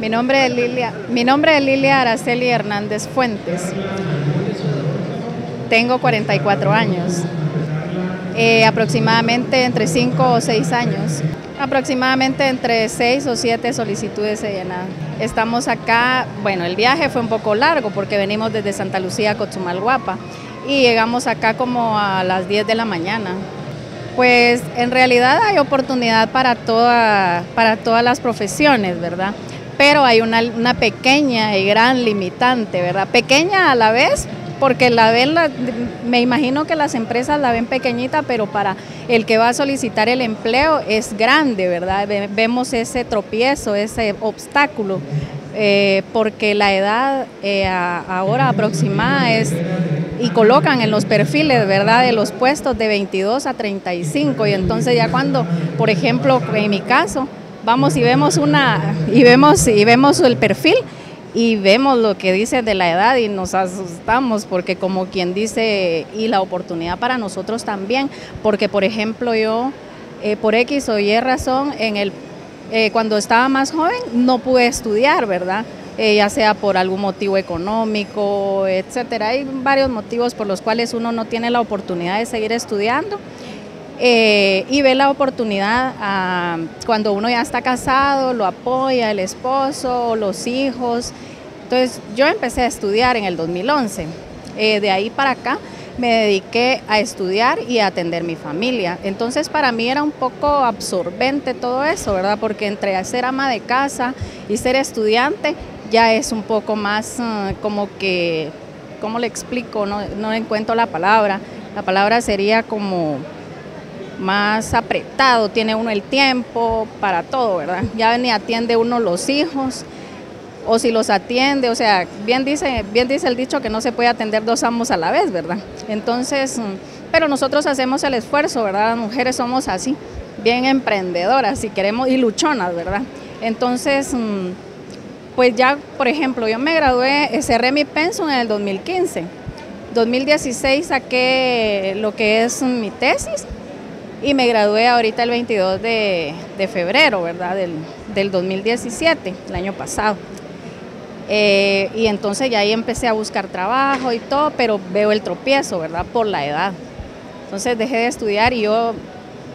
Mi nombre es Lilia, mi nombre es Lilia Araceli Hernández Fuentes. Tengo 44 años. Eh, aproximadamente entre 5 o 6 años. Aproximadamente entre 6 o 7 solicitudes se llenan. Estamos acá, bueno, el viaje fue un poco largo porque venimos desde Santa Lucía a Cochumalguapa y llegamos acá como a las 10 de la mañana. Pues en realidad hay oportunidad para, toda, para todas las profesiones, ¿verdad? Pero hay una, una pequeña y gran limitante, ¿verdad? Pequeña a la vez, porque la ven, me imagino que las empresas la ven pequeñita, pero para el que va a solicitar el empleo es grande, ¿verdad? Vemos ese tropiezo, ese obstáculo, eh, porque la edad eh, ahora aproximada es, y colocan en los perfiles, ¿verdad?, de los puestos de 22 a 35, y entonces ya cuando, por ejemplo, en mi caso, vamos y vemos una, y vemos, y vemos el perfil, y vemos lo que dice de la edad y nos asustamos porque como quien dice, y la oportunidad para nosotros también, porque por ejemplo yo, eh, por X o Y razón, en el, eh, cuando estaba más joven no pude estudiar, ¿verdad? Eh, ya sea por algún motivo económico, etcétera. Hay varios motivos por los cuales uno no tiene la oportunidad de seguir estudiando. y ve la oportunidad ah, cuando uno ya está casado, lo apoya el esposo, los hijos, entonces yo empecé a estudiar en el 2011. Eh, de ahí para acá me dediqué a estudiar y a atender mi familia. Entonces para mí era un poco absorbente todo eso, ¿verdad? Porque entre ser ama de casa y ser estudiante ya es un poco más eh, como que, ¿cómo le explico? No, no encuentro la palabra. La palabra sería como más apretado, tiene uno el tiempo para todo, ¿verdad? Ya ni atiende uno los hijos o si los atiende, o sea, bien dice, bien dice el dicho que no se puede atender dos amos a la vez, ¿verdad? Entonces, mm, pero nosotros hacemos el esfuerzo, ¿verdad? Mujeres somos así, bien emprendedoras, si queremos, y luchonas, ¿verdad? Entonces, mm, pues ya, por ejemplo, yo me gradué, eh, cerré mi pensión en el 2015. 2016 saqué lo que es mi tesis y me gradué ahorita el 22 de, febrero, ¿verdad? Del, del 2017, el año pasado. Eh, y entonces ya ahí empecé a buscar trabajo y todo, pero veo el tropiezo, ¿verdad? Por la edad. Entonces dejé de estudiar y yo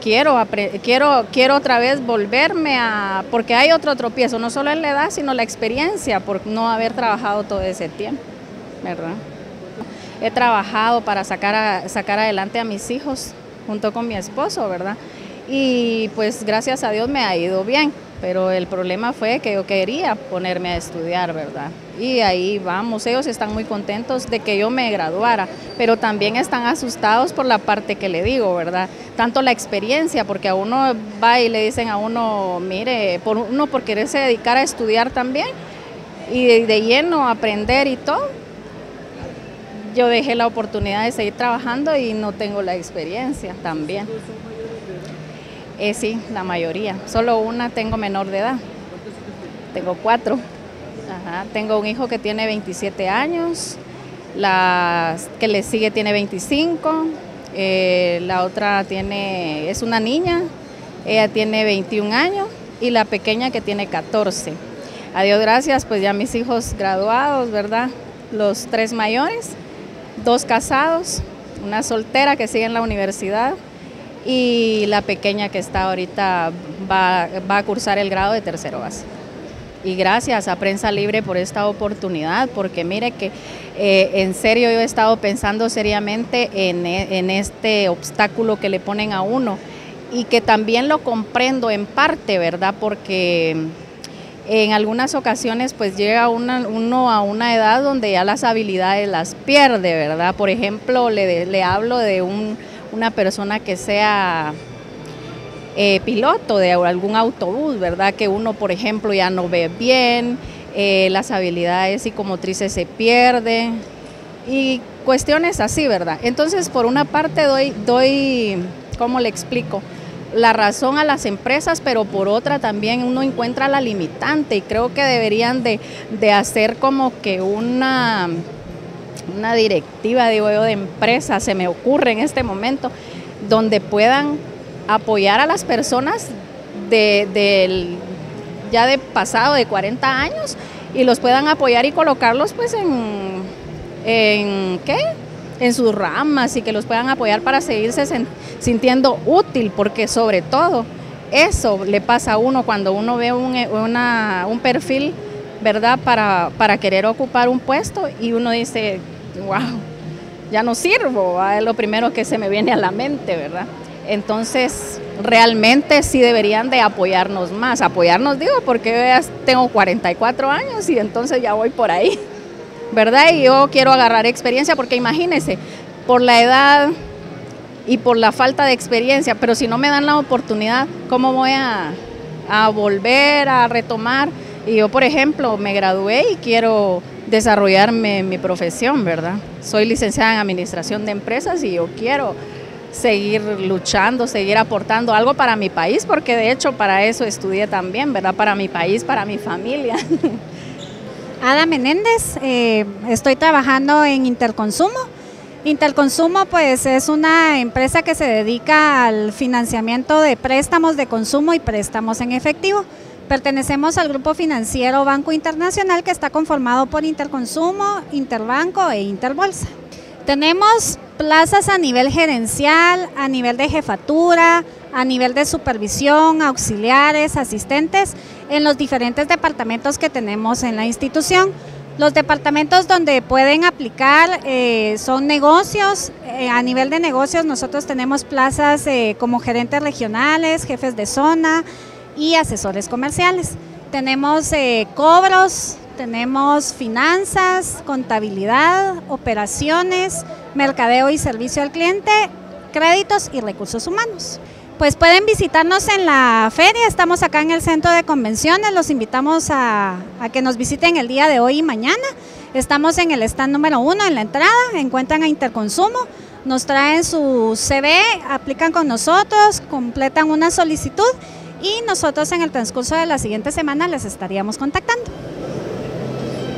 quiero, quiero, quiero otra vez volverme a, porque hay otro tropiezo, no solo en la edad, sino la experiencia por no haber trabajado todo ese tiempo, ¿verdad? He trabajado para sacar, sacar adelante a mis hijos junto con mi esposo, ¿verdad? Y pues gracias a Dios me ha ido bien pero el problema fue que yo quería ponerme a estudiar, ¿verdad? Y ahí vamos, ellos están muy contentos de que yo me graduara, pero también están asustados por la parte que le digo, ¿verdad? Tanto la experiencia, porque a uno va y le dicen a uno, mire, por uno por quererse dedicar a estudiar también y de, de lleno aprender y todo, yo dejé la oportunidad de seguir trabajando y no tengo la experiencia también. Eh, sí, la mayoría. Solo una tengo menor de edad. Tengo cuatro. Tengo un hijo que tiene 27 años, la que le sigue tiene 25, eh, la otra tiene, es una niña, ella tiene 21 años y la pequeña que tiene 14. A Dios gracias, pues ya mis hijos graduados, ¿verdad? Los tres mayores, dos casados, una soltera que sigue en la universidad y la pequeña que está ahorita va, a cursar el grado de tercero base. Y gracias a Prensa Libre por esta oportunidad, porque mire que eh, en serio yo he estado pensando seriamente en, en este obstáculo que le ponen a uno y que también lo comprendo en parte, ¿verdad? Porque en algunas ocasiones pues llega uno a una edad donde ya las habilidades las pierde, ¿verdad? Por ejemplo, le, le hablo de un una persona que sea eh, piloto de algún autobús, ¿verdad? Que uno, por ejemplo, ya no ve bien, eh, las habilidades psicomotrices se pierden y cuestiones así, ¿verdad? Entonces, por una parte doy, doy, ¿cómo le explico? La razón a las empresas, pero por otra también uno encuentra la limitante y creo que deberían de, de hacer como que una una directiva, digo yo, de empresa, se me ocurre en este momento, donde puedan apoyar a las personas de, ya de pasado de 40 años y los puedan apoyar y colocarlos pues en, en ¿qué? en sus ramas y que los puedan apoyar para seguirse sintiendo útil, porque sobre todo eso le pasa a uno cuando uno ve un, un perfil, ¿verdad?, para, para, querer ocupar un puesto y uno dice, wow, ya no sirvo, es lo primero que se me viene a la mente, ¿verdad? Entonces, realmente sí deberían de apoyarnos más. Apoyarnos, digo, porque yo tengo 44 años y entonces ya voy por ahí, ¿verdad? Y yo quiero agarrar experiencia porque imagínense, por la edad y por la falta de experiencia, pero si no me dan la oportunidad, ¿cómo voy a, a volver a retomar? Y yo, por ejemplo, me gradué y quiero desarrollarme en mi profesión, ¿verdad? Soy licenciada en Administración de Empresas y yo quiero seguir luchando, seguir aportando algo para mi país, porque de hecho para eso estudié también, ¿verdad? Para mi país, para mi familia. Ada Menéndez, eh, estoy trabajando en Interconsumo. Interconsumo pues es una empresa que se dedica al financiamiento de préstamos de consumo y préstamos en efectivo. Pertenecemos al grupo financiero Banco Internacional que está conformado por Interconsumo, Interbanco e Interbolsa. Tenemos plazas a nivel gerencial, a nivel de jefatura, a nivel de supervisión, auxiliares, asistentes, en los diferentes departamentos que tenemos en la institución. Los departamentos donde pueden aplicar eh, son negocios. Eh, a nivel de negocios nosotros tenemos plazas eh, como gerentes regionales, jefes de zona y asesores comerciales. Tenemos cobros, tenemos finanzas, contabilidad, operaciones, mercadeo y servicio al cliente, créditos y recursos humanos. Pues pueden visitarnos en la feria, estamos acá en el centro de convenciones, los invitamos a, que nos visiten el día de hoy y mañana. Estamos en el stand número uno en la entrada, encuentran a Interconsumo, nos traen su CV, aplican con nosotros, completan una solicitud y nosotros en el transcurso de la siguiente semana les estaríamos contactando.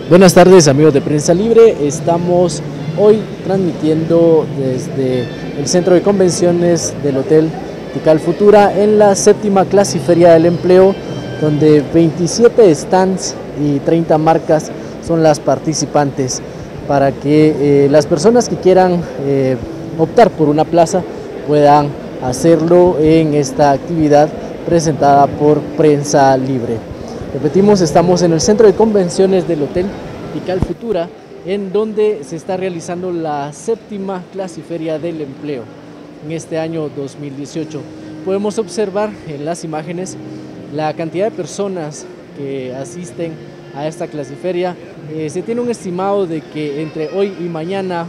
Buenas tardes amigos de Prensa Libre, estamos hoy transmitiendo desde el centro de convenciones del Hotel Tical Futura en la séptima clasiferia del empleo donde 27 stands y 30 marcas son las participantes para que eh, las personas que quieran eh, optar por una plaza puedan hacerlo en esta actividad presentada por Prensa Libre. Repetimos, estamos en el centro de convenciones del Hotel Tical Futura, en donde se está realizando la séptima clasiferia del empleo en este año 2018. Podemos observar en las imágenes la cantidad de personas que asisten a esta clasiferia. Eh, se tiene un estimado de que entre hoy y mañana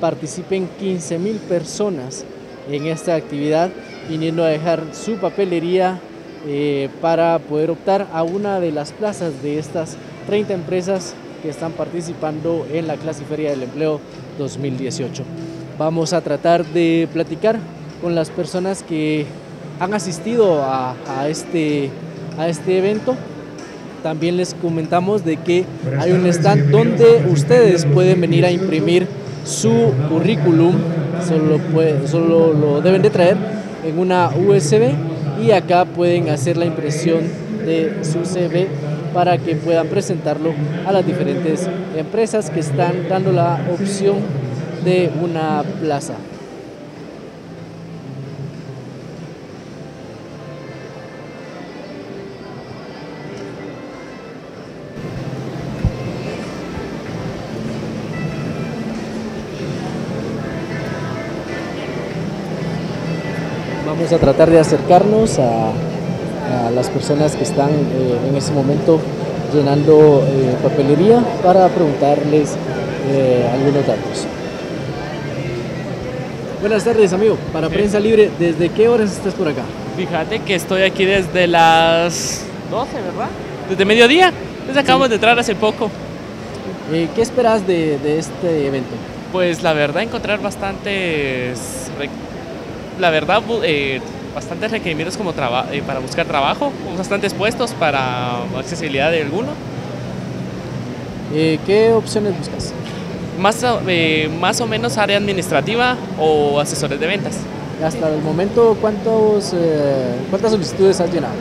participen 15 mil personas en esta actividad, viniendo a dejar su papelería eh, para poder optar a una de las plazas de estas 30 empresas que están participando en la Clasiferia del Empleo 2018. Vamos a tratar de platicar con las personas que han asistido a, este, a este evento. También les comentamos de que hay un stand donde ustedes pueden venir a imprimir su currículum, solo, solo lo deben de traer en una USB y acá pueden hacer la impresión de su CV para que puedan presentarlo a las diferentes empresas que están dando la opción de una plaza. Vamos a tratar de acercarnos a, las personas que están eh, en ese momento llenando eh, papelería para preguntarles eh, algunos datos. Buenas tardes, amigo. Para Prensa Libre, ¿desde qué horas estás por acá? Fíjate que estoy aquí desde las 12, ¿verdad? Desde mediodía. Desde acabamos de entrar hace poco. ¿Qué esperas de, de, este evento? Pues la verdad, encontrar bastantes la verdad, eh, bastantes requerimientos como eh, para buscar trabajo, bastantes puestos para accesibilidad de alguno. Eh, ¿Qué opciones buscas? Más, más o menos área administrativa o asesores de ventas. Hasta el momento, ¿cuántos, ¿cuántas solicitudes has llenado?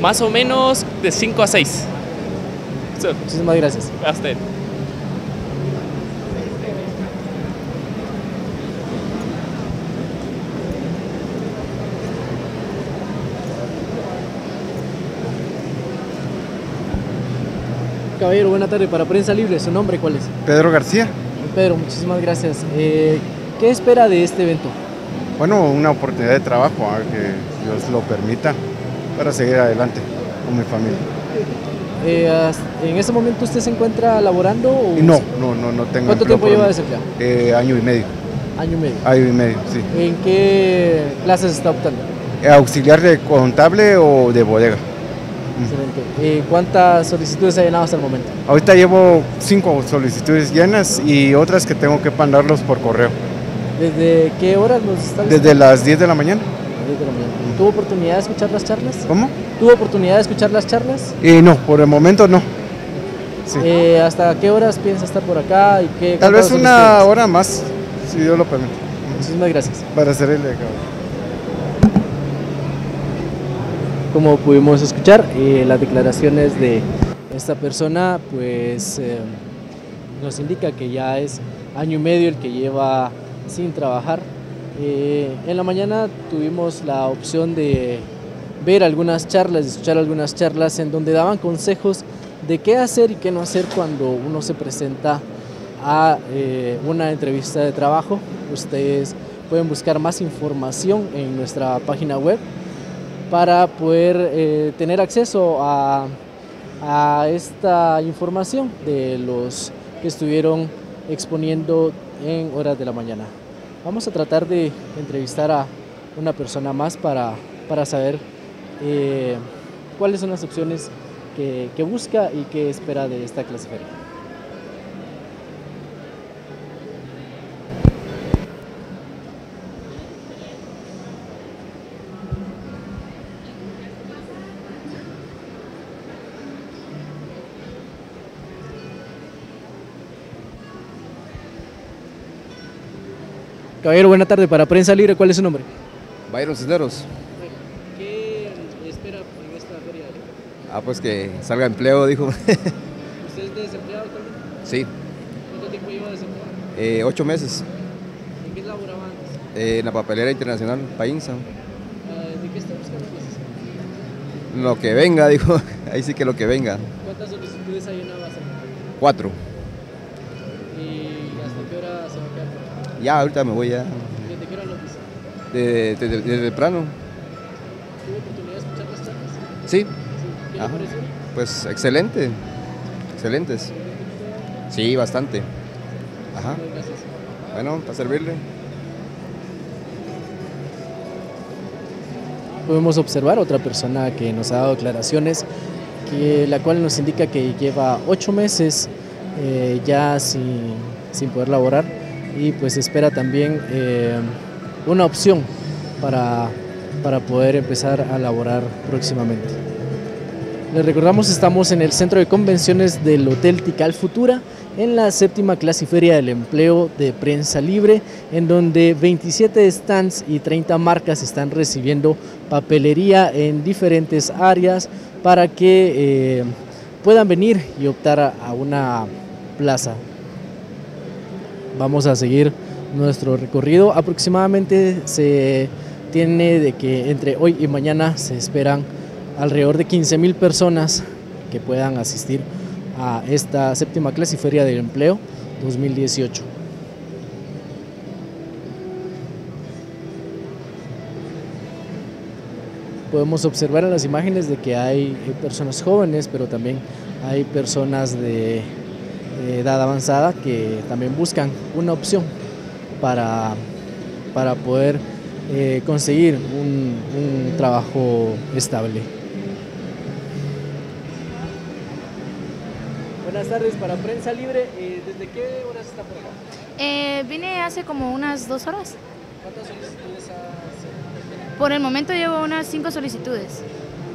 Más o menos de 5 a 6. Muchísimas gracias. A usted. Caballero, buena tarde para Prensa Libre. ¿Su nombre cuál es? Pedro García. Pedro, muchísimas gracias. Eh, ¿Qué espera de este evento? Bueno, una oportunidad de trabajo, que Dios lo permita, para seguir adelante con mi familia. Eh, ¿En ese momento usted se encuentra laborando? O no, no, no, no tengo. ¿Cuánto tiempo lleva desempleado? Eh, año y medio. Año y medio. Año y medio, sí. ¿En qué clases está optando? Auxiliar de contable o de bodega. Excelente. Eh, ¿Cuántas solicitudes ha llenado hasta el momento? Ahorita llevo cinco solicitudes llenas y otras que tengo que mandarlos por correo. ¿Desde qué horas nos están? Desde las 10 de la mañana. 10 de la mañana. ¿Tuvo oportunidad de escuchar las charlas? ¿Cómo? ¿Tuvo oportunidad de escuchar las charlas? Eh, no, por el momento no. Sí. Eh, ¿Hasta qué horas piensa estar por acá? Y qué, Tal vez una hora más, si Dios lo permite. Muchísimas gracias. Para servirle, Como pudimos escuchar, eh, las declaraciones de esta persona pues eh, nos indica que ya es año y medio el que lleva sin trabajar. Eh, en la mañana tuvimos la opción de ver algunas charlas, escuchar algunas charlas en donde daban consejos de qué hacer y qué no hacer cuando uno se presenta a una entrevista de trabajo. Ustedes pueden buscar más información en nuestra página web para poder eh, tener acceso a, esta información de los que estuvieron exponiendo en horas de la mañana. Vamos a tratar de entrevistar a una persona más para, para saber eh, cuáles son las opciones que, que busca y qué espera de esta clase feria. Caballero, buena tarde. Para Prensa Libre, ¿cuál es su nombre? Byron Cisneros. ¿Qué espera en esta feria? Ah, pues que salga empleo, dijo. ¿Usted es desempleado también? Sí. ¿Cuánto tiempo lleva desempleado? Eh, ocho meses. ¿En qué laboraba antes? Eh, en la papelera internacional, Painza. Uh, ¿De qué está buscando clases? Lo que venga, dijo. Ahí sí que lo que venga. ¿Cuántas solicitudes ha llenado hace? Cuatro. Ya, ahorita me voy ya. ¿Desde qué hora lo dice? Desde de, de, de temprano. ¿Tuvo oportunidad de escuchar las charlas? Sí. sí. ¿Qué Ajá. le pareció? Pues excelente. Excelentes. Sí, bastante. Ajá. Gracias. Bueno, para servirle. Podemos observar otra persona que nos ha dado declaraciones, que, la cual nos indica que lleva ocho meses eh, ya sin, sin, poder laborar y pues espera también eh, una opción para, para poder empezar a laborar próximamente. Les recordamos, estamos en el centro de convenciones del Hotel Tikal Futura, en la séptima clasiferia del empleo de prensa libre, en donde 27 stands y 30 marcas están recibiendo papelería en diferentes áreas para que eh, puedan venir y optar a una plaza. Vamos a seguir nuestro recorrido. Aproximadamente se tiene de que entre hoy y mañana se esperan alrededor de 15 mil personas que puedan asistir a esta séptima clasiferia del empleo 2018. Podemos observar en las imágenes de que hay personas jóvenes, pero también hay personas de edad avanzada que también buscan una opción para, para poder eh, conseguir un, un trabajo estable. Buenas tardes para Prensa Libre. Eh, ¿Desde qué horas está por acá? Eh, vine hace como unas dos horas. ¿Cuántas solicitudes has Por el momento llevo unas cinco solicitudes.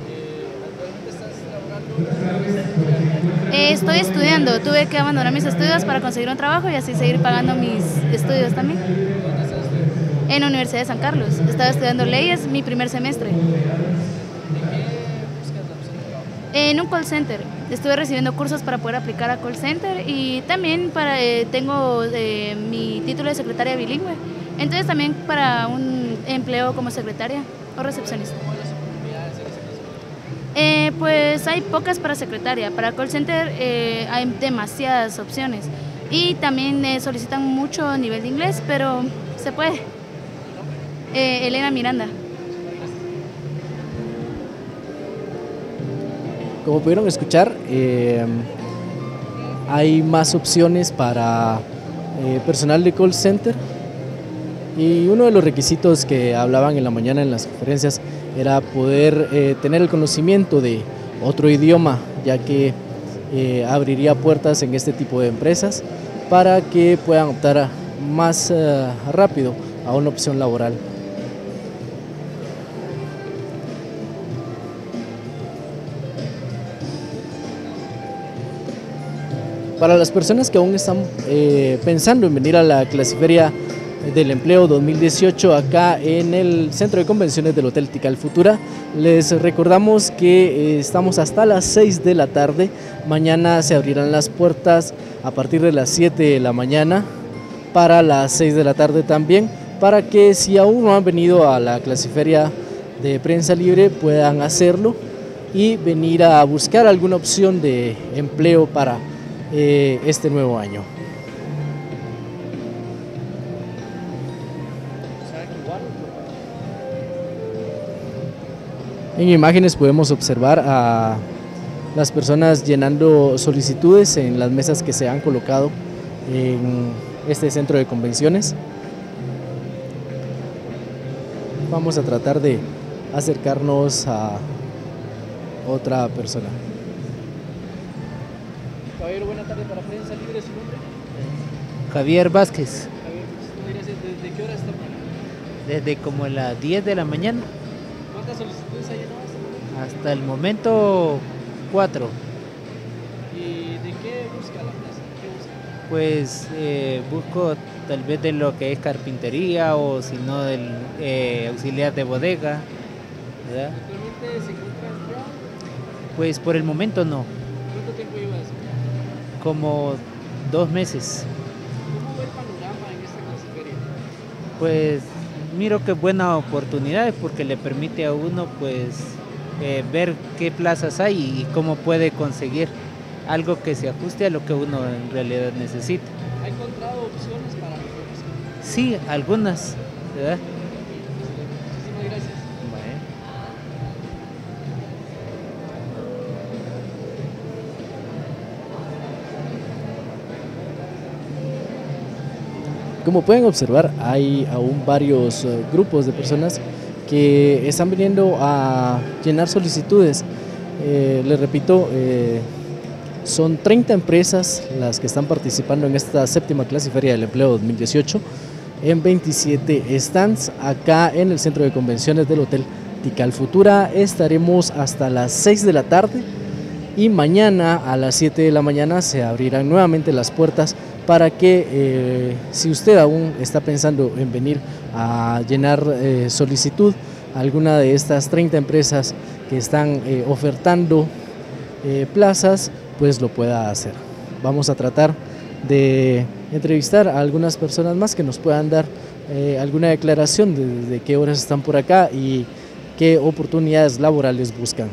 eh, ¿Actualmente estás laborando? Eh, estoy estudiando. Tuve que abandonar mis estudios para conseguir un trabajo y así seguir pagando mis estudios también. En la Universidad de San Carlos. Estaba estudiando leyes mi primer semestre. ¿De qué buscas la opción En un call center. Estuve recibiendo cursos para poder aplicar a call center y también para, eh, tengo eh, mi título de secretaria bilingüe. Entonces también para un empleo como secretaria o recepcionista. Eh, pues hay pocas para secretaria. Para call center eh, hay demasiadas opciones. Y también eh, solicitan mucho nivel de inglés, pero se puede. Eh, Elena Miranda. Como pudieron escuchar, hay más opciones para personal de call center y uno de los requisitos que hablaban en la mañana en las conferencias era poder eh, tener el conocimiento de otro idioma, ya que eh, abriría puertas en este tipo de empresas para que puedan optar más eh, rápido a una opción laboral. Para las personas que aún están pensando en venir a la clasiferia del empleo 2018 acá en el centro de convenciones del Hotel Tical Futura, les recordamos que eh, estamos hasta las 6 de la tarde. Mañana se abrirán las puertas a partir de las 7 de la mañana para las 6 de la tarde también, para que si aún no han venido a la clasiferia de prensa libre puedan hacerlo y venir a buscar alguna opción de empleo para eh, este nuevo año. En imágenes podemos observar a las personas llenando solicitudes en las mesas que se han colocado en este centro de convenciones. Vamos a tratar de acercarnos a otra persona. Caballero, buena tarde para Prensa Libre, su nombre. Javier Vázquez, ¿Desde qué hora está desde como las 10 de la mañana ¿Cuántas solicitudes ha llenado hasta el momento 4. ¿Y de qué busca la plaza? ¿Qué busca? Pues eh, busco tal vez de lo que es carpintería o si no del eh, auxiliar de bodega. ¿verdad? ¿Actualmente se encuentra empleado? Pues por el momento no, ¿Cuánto tiempo lleva eso? como dos meses. ¿Cómo ve el panorama en esta clasiferia? Pues miro que es buena oportunidad porque le permite a uno pues eh, ver qué plazas hay y cómo puede conseguir algo que se ajuste a lo que uno en realidad necesita. ¿Ha encontrado opciones para? Sí, algunas, ¿verdad? Como pueden observar, hay aún varios eh, grupos de personas que están viniendo a llenar solicitudes. Eh, les repito, eh, son 30 empresas las que están participando en esta séptima clasiferia del empleo 2018 en 27 stands acá en el centro de convenciones del Hotel Tical Futura. Estaremos hasta las 6 de la tarde y mañana a las 7 de la mañana se abrirán nuevamente las puertas para que eh, si usted aún está pensando en venir a llenar eh, solicitud a alguna de estas 30 empresas que están eh, ofertando eh, plazas, pues lo pueda hacer. Vamos a tratar de entrevistar a algunas personas más que nos puedan dar alguna declaración de, de qué horas están por acá y qué oportunidades laborales buscan.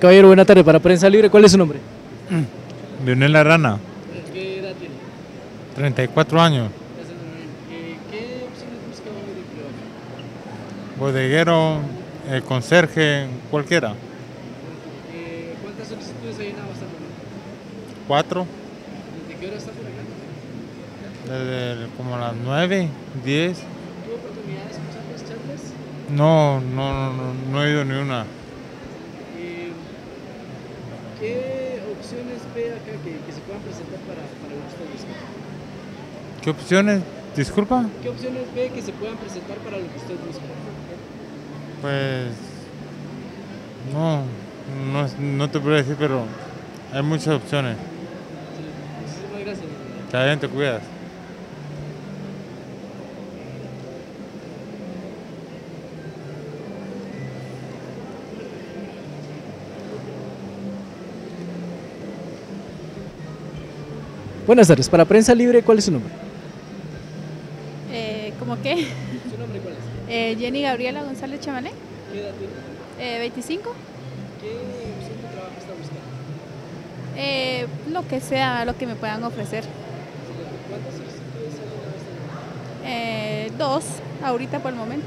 Caballero, buena tarde para Prensa Libre. ¿Cuál es su nombre? Leonel Arana, ¿Qué edad tiene? 34 años, ¿Qué opciones busca de empleo? bodeguero, eh, conserje, cualquiera. ¿Cuántas solicitudes ha llenado hasta? Cuatro, ¿Desde qué hora está por acá? desde como las 9, 10. ¿Tuvo oportunidad de escuchar las charlas? No, no, no, no, no he ido ni una. ¿Qué opciones ve acá que, que se puedan presentar para, para lo que usted busca? ¿Qué opciones? Disculpa. ¿Qué opciones ve que se puedan presentar para lo que usted busca? Pues no, no, no te puedo decir, pero hay muchas opciones. Muchísimas gracias. Cada bien te cuidas. Buenas tardes, para Prensa Libre, ¿cuál es su nombre? Eh, ¿Cómo qué? ¿Su nombre cuál es? Eh, Jenny Gabriela González Chamalé, ¿Qué edad tiene? eh, 25. ¿Qué opción de trabajo está buscando? Eh, lo que sea, lo que me puedan ofrecer. ¿Cuántas solicitudes ha llenado hasta el momento? Eh, dos, ahorita por el momento.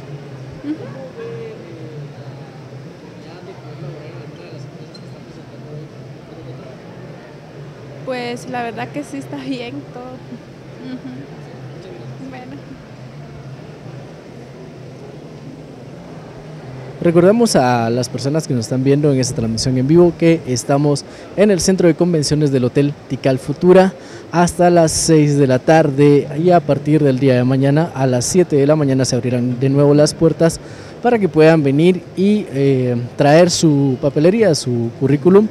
¿Cómo ve eh, la oportunidad de poder laborar en alguna de las empresas que están presentando hoy oportunidades de trabajo? Pues la verdad que sí está bien todo. Bueno. Recordamos a las personas que nos están viendo en esta transmisión en vivo que estamos en el centro de convenciones del Hotel Tical Futura hasta las 6 de la tarde y a partir del día de mañana a las 7 de la mañana se abrirán de nuevo las puertas para que puedan venir y eh, traer su papelería, su currículum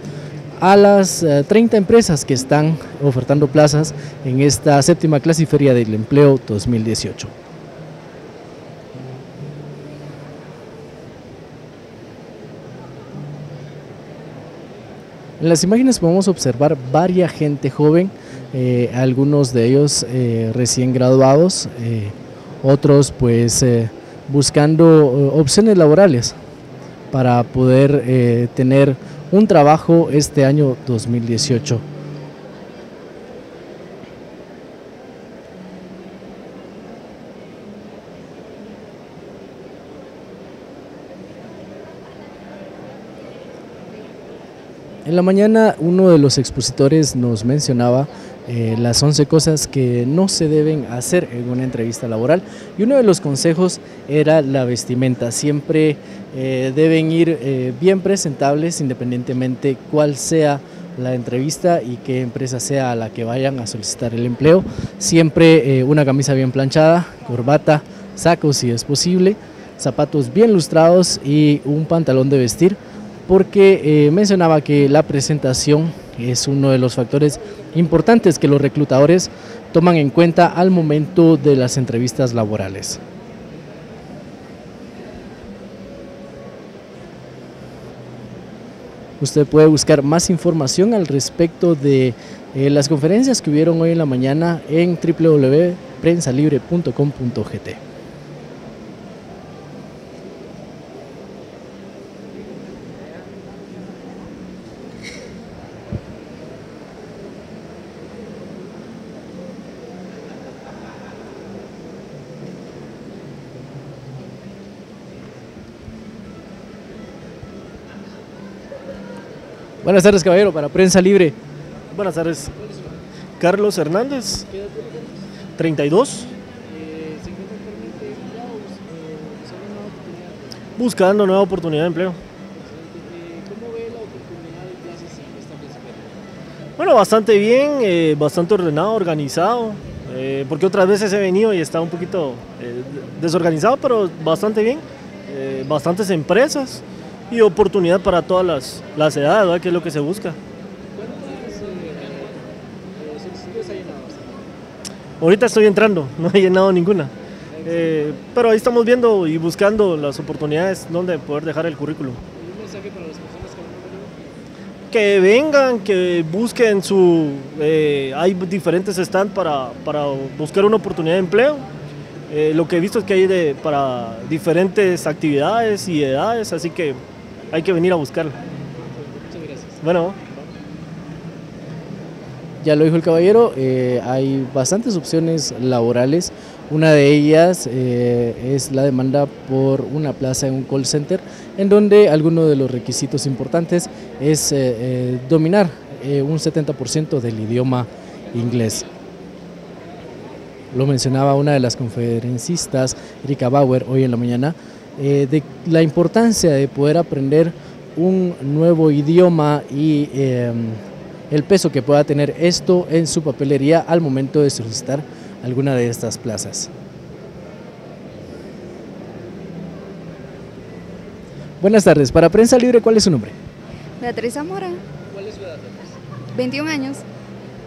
a las eh, 30 empresas que están ofertando plazas en esta séptima clasiferia del empleo 2018. En las imágenes podemos observar varias gente joven, eh, algunos de ellos eh, recién graduados, eh, otros pues eh, buscando eh, opciones laborales para poder eh, tener un trabajo este año 2018. En la mañana uno de los expositores nos mencionaba eh, las 11 cosas que no se deben hacer en una entrevista laboral y uno de los consejos era la vestimenta. Siempre eh, deben ir eh, bien presentables independientemente cuál sea la entrevista y qué empresa sea a la que vayan a solicitar el empleo. Siempre eh, una camisa bien planchada, corbata, sacos si es posible, zapatos bien lustrados y un pantalón de vestir porque mencionaba que la presentación es uno de los factores importantes que los reclutadores toman en cuenta al momento de las entrevistas laborales. Usted puede buscar más información al respecto de eh, las conferencias que hubieron hoy en la mañana en www.prensalibre.com.gt. Buenas tardes, caballero, para Prensa Libre. Buenas tardes. Carlos Hernández, 32, buscando nueva oportunidad de empleo. ¿Cómo ve la oportunidad de clases en esta clasificación? Bueno, bastante bien, eh, bastante ordenado, organizado, eh, porque otras veces he venido y está un poquito eh, desorganizado, pero bastante bien. Bastantes empresas y oportunidad para todas las, las edades, ¿verdad? que es lo que se busca. ¿Cuántas eh, solicitudes ha llenado? Ahorita estoy entrando, no he llenado ninguna. Eh, pero ahí estamos viendo y buscando las oportunidades donde poder dejar el currículum. ¿Un mensaje para las personas que? Que vengan, que busquen su... eh, hay diferentes stands para, para buscar una oportunidad de empleo. Eh, lo que he visto es que hay de, para diferentes actividades y edades, así que hay que venir a buscarlo. Muchas gracias. Bueno. ya lo dijo el caballero, eh, hay bastantes opciones laborales. Una de ellas eh, es la demanda por una plaza en un call center, en donde alguno de los requisitos importantes es eh, dominar un 70% del idioma inglés. Lo mencionaba una de las conferencistas, Erika Bauer, hoy en la mañana, de la importancia de poder aprender un nuevo idioma y el peso que pueda tener esto en su papelería al momento de solicitar alguna de estas plazas. Buenas tardes, para Prensa Libre, ¿cuál es su nombre? Beatriz Zamora. ¿Cuál es su edad? 21 años.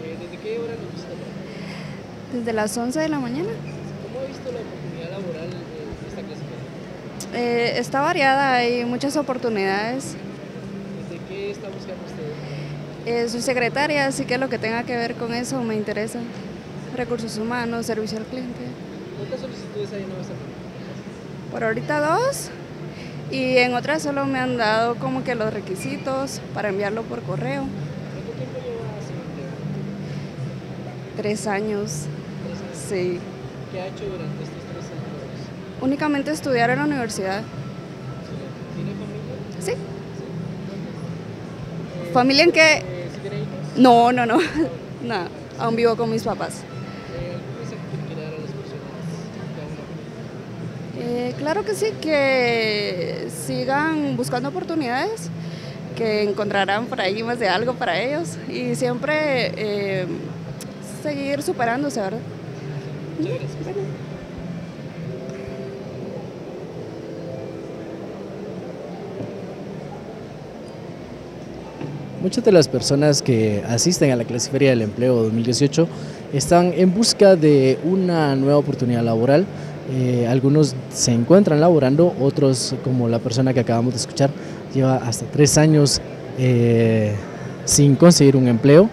Eh, ¿Desde qué hora nos visita? Desde las 11 de la mañana. ¿Cómo ha visto la oportunidad laboral de esta clase? Eh, está variada, hay muchas oportunidades. ¿Desde qué está buscando usted? Eh, soy secretaria, así que lo que tenga que ver con eso me interesa. Recursos humanos, servicio al cliente. ¿Cuántas solicitudes hay en esta Por ahorita dos. Y en otras solo me han dado como que los requisitos para enviarlo por correo. ¿Cuánto tiempo lleva haciendo? Tres años. Sí. ¿Qué ha hecho durante estos tres años? Únicamente estudiar en la universidad. ¿Tiene familia? Sí. ¿Familia en qué? No, no, no. no, aún vivo con mis papás. Eh, claro que sí, que sigan buscando oportunidades, que encontrarán por ahí más de algo para ellos y siempre eh, seguir superándose, ¿verdad? Muchas de las personas que asisten a la Clasiferia del Empleo 2018 están en busca de una nueva oportunidad laboral. Eh, algunos se encuentran laborando, otros, como la persona que acabamos de escuchar, lleva hasta tres años eh, sin conseguir un empleo.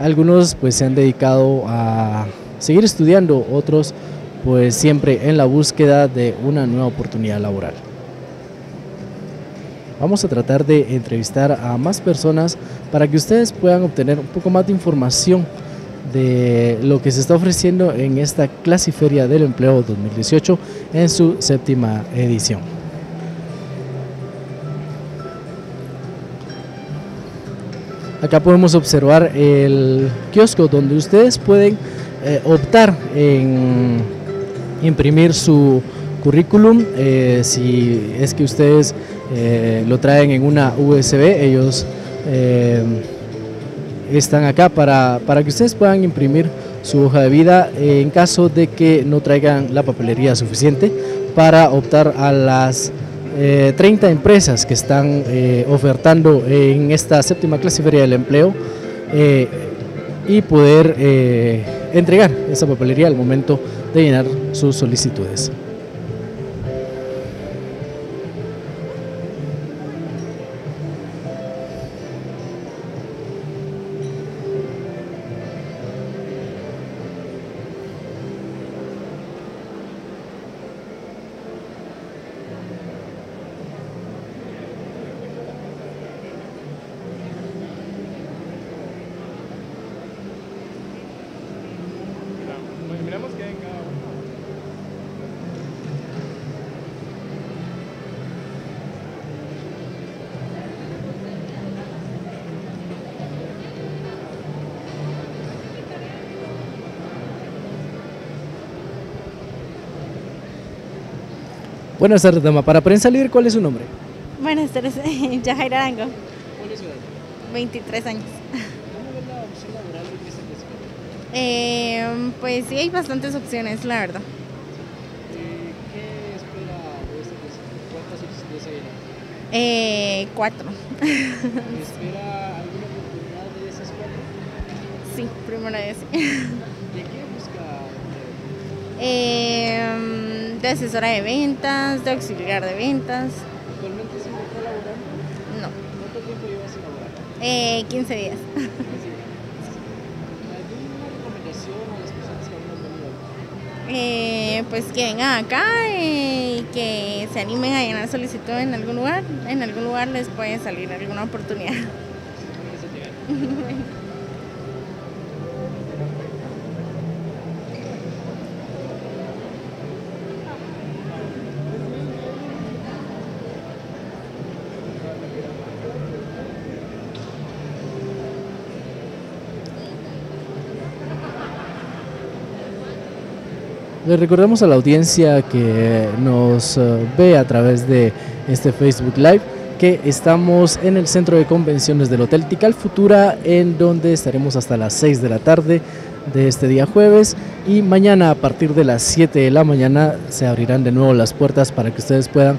Algunos pues se han dedicado a seguir estudiando, otros pues siempre en la búsqueda de una nueva oportunidad laboral. Vamos a tratar de entrevistar a más personas para que ustedes puedan obtener un poco más de información de lo que se está ofreciendo en esta Clasiferia del Empleo 2018 en su séptima edición. Acá podemos observar el kiosco donde ustedes pueden eh, optar en imprimir su currículum. Eh, si es que ustedes eh, lo traen en una USB, ellos eh, están acá para, para que ustedes puedan imprimir su hoja de vida en caso de que no traigan la papelería suficiente para optar a las 30 empresas que están ofertando en esta séptima clasiferia del empleo y poder entregar esa papelería al momento de llenar sus solicitudes. Buenas tardes, dama. Para Prensa Libre, ¿cuál es su nombre? Buenas tardes, Yajaira Arango. ¿Cuál es su edad? 23 años. ¿Cómo ve la opción laboral esta clasificación? Eh, pues sí, hay bastantes opciones, la verdad. Eh, ¿Qué espera de clasificación? ¿Cuántas solicitudes hay Eh, cuatro. ¿Espera alguna oportunidad de esas cuatro? Sí, primera vez. ¿De qué busca? Eh, de asesora de ventas, de auxiliar de ventas. ¿Actualmente se encuentra laborando? No. ¿Cuánto tiempo lleva sin laborar? Eh, 15 días. ¿Alguna recomendación a las personas que aún no han venido? Eh, pues que vengan acá y que se animen a llenar solicitud en algún lugar. En algún lugar les puede salir alguna oportunidad. Le recordamos a la audiencia que nos eh, ve a través de este Facebook Live que estamos en el centro de convenciones del Hotel Tical Futura en donde estaremos hasta las 6 de la tarde de este día jueves. Y mañana a partir de las 7 de la mañana se abrirán de nuevo las puertas para que ustedes puedan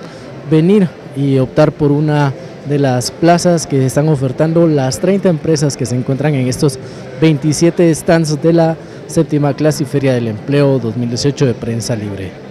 venir y optar por una de las plazas que están ofertando las 30 empresas que se encuentran en estos 27 stands de la séptima clase y feria del empleo 2018 de prensa libre.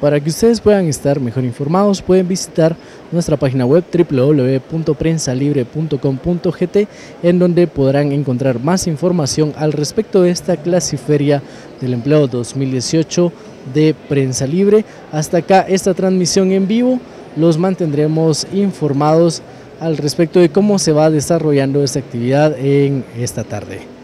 Para que ustedes puedan estar mejor informados, pueden visitar nuestra página web www.prensalibre.com.gt en donde podrán encontrar más información al respecto de esta clasiferia del empleo 2018 de Prensa Libre. Hasta acá esta transmisión en vivo, los mantendremos informados al respecto de cómo se va desarrollando esta actividad en esta tarde.